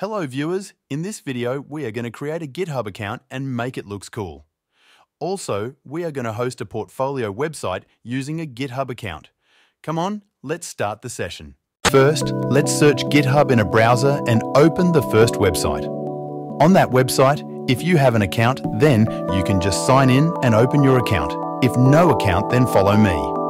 Hello viewers, in this video we are going to create a GitHub account and make it looks cool. Also, we are going to host a portfolio website using a GitHub account. Come on, let's start the session. First, let's search GitHub in a browser and open the first website. On that website, if you have an account, then you can just sign in and open your account. If no account, then follow me.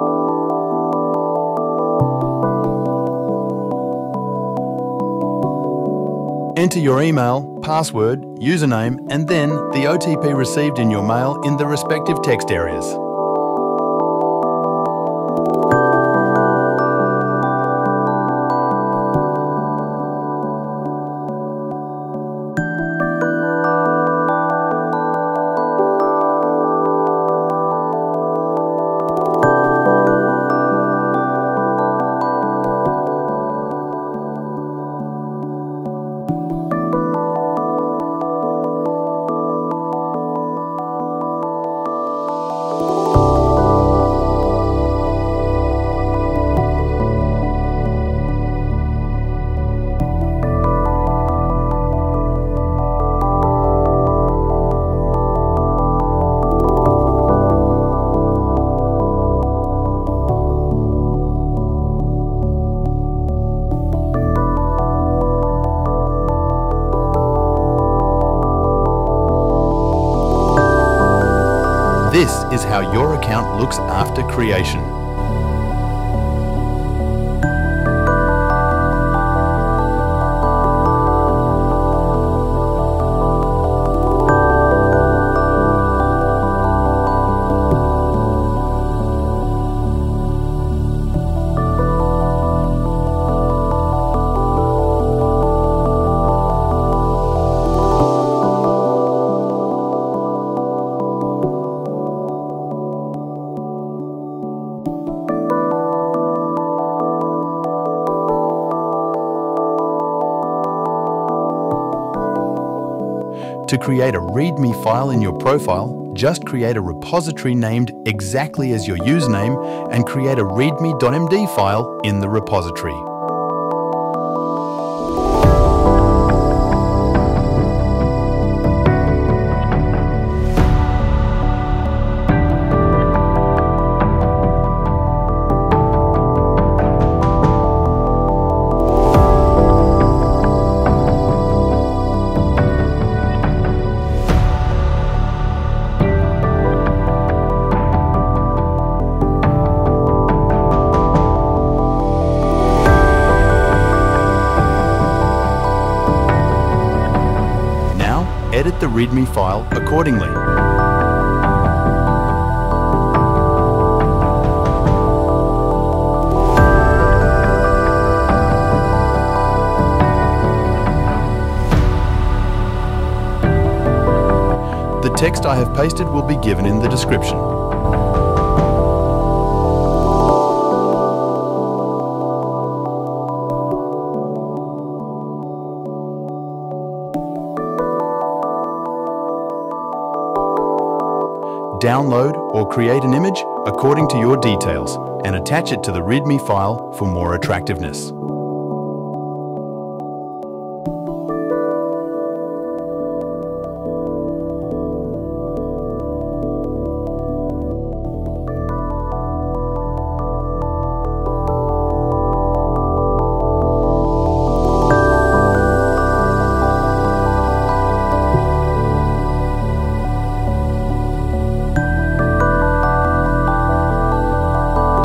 Enter your email, password, username, and then the OTP received in your mail in the respective text areas. This is how your account looks after creation. To create a README file in your profile, just create a repository named exactly as your username and create a readme.md file in the repository. Edit the README file accordingly. The text I have pasted will be given in the description. Download or create an image according to your details and attach it to the README file for more attractiveness.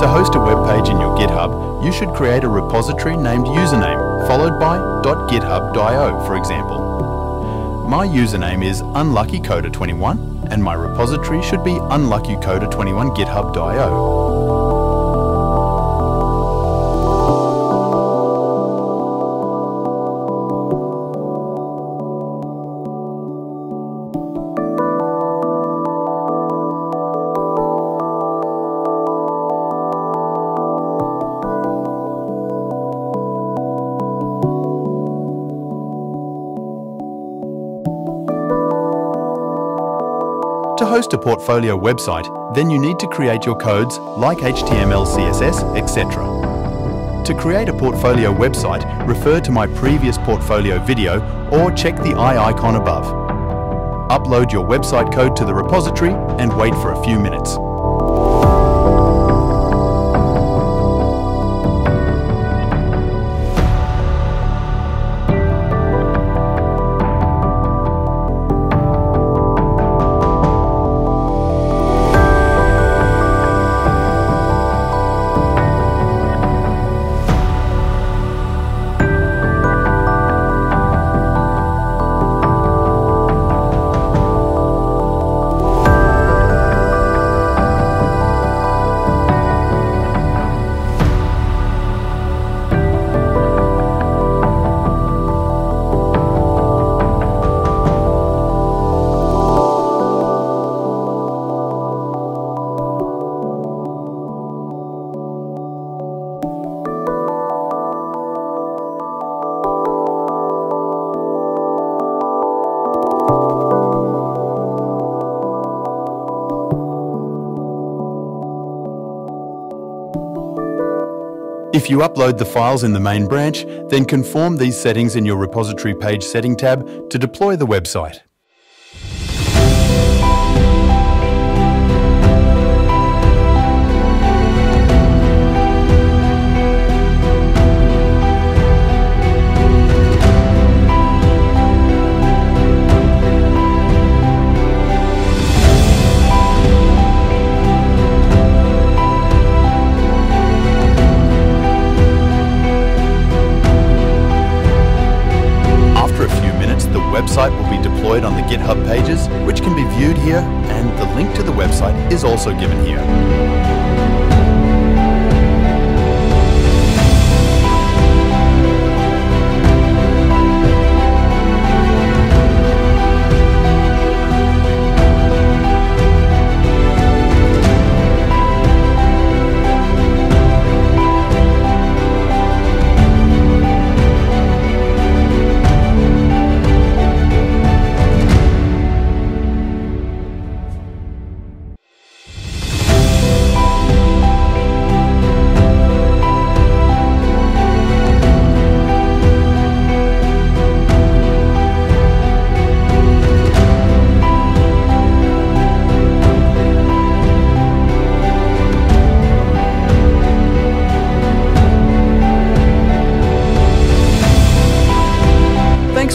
To host a web page in your GitHub, you should create a repository named username, followed by .github.io, for example. My username is unluckycoder21, and my repository should be unluckycoder21github.io. host a portfolio website, then you need to create your codes like HTML, CSS, etc. To create a portfolio website, refer to my previous portfolio video or check the eye icon above. Upload your website code to the repository and wait for a few minutes. If you upload the files in the main branch, then conform these settings in your repository page setting tab to deploy the website. Deployed on the GitHub pages, which can be viewed here, and the link to the website is also given here.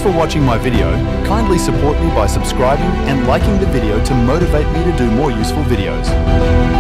For watching my video. Kindly support me by subscribing and liking the video to motivate me to do more useful videos.